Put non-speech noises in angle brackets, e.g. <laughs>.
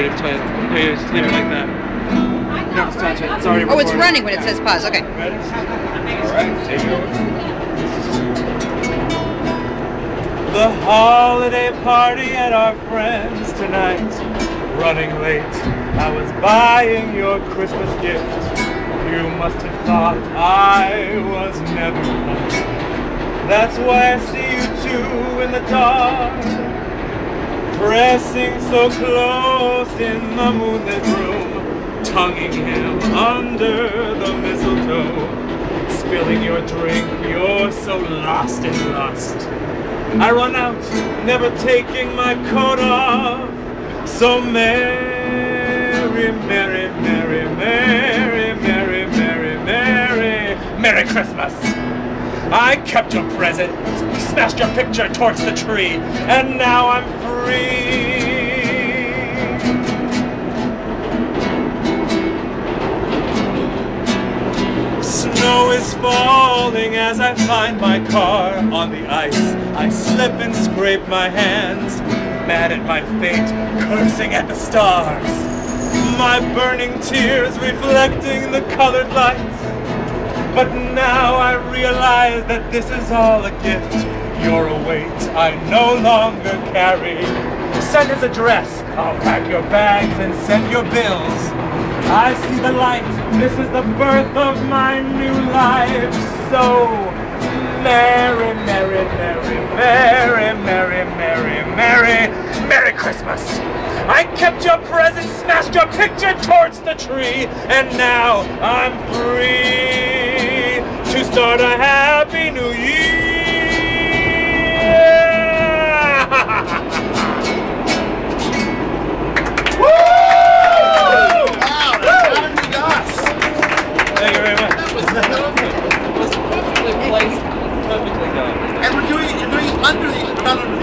It's fine. Just leave it like that. You don't have to touch it. It's already Oh, it's recorded. running when it says pause. Okay. Ready? Alright, take it over. The holiday party at our friends tonight. Running late, I was buying your Christmas gift. You must have thought I was never coming. That's why I see you two in the dark. Pressing so close in the moonlit room, tonguing him under the mistletoe. Spilling your drink, you're so lost in lust. I run out, never taking my coat off. So merry, merry, merry, merry, merry, merry, merry, Merry Christmas! I kept your present, smashed your picture towards the tree, and now I'm free. Snow is falling as I find my car on the ice. I slip and scrape my hands, mad at my fate, cursing at the stars. My burning tears reflecting the colored lights. But now I realize that this is all a gift. You're a weight I no longer carry. Send his address. I'll pack your bags and send your bills. I see the light. This is the birth of my new life. So merry, merry, merry, merry, merry, merry, merry, merry Christmas. I kept your present, smashed your picture towards the tree, and now I'm free to start a happy new year. Woo! <laughs> Wow, that's Woo! Thank you very much. That was perfect. It was perfectly placed, perfectly done. And we're doing, you're doing under the, not under the.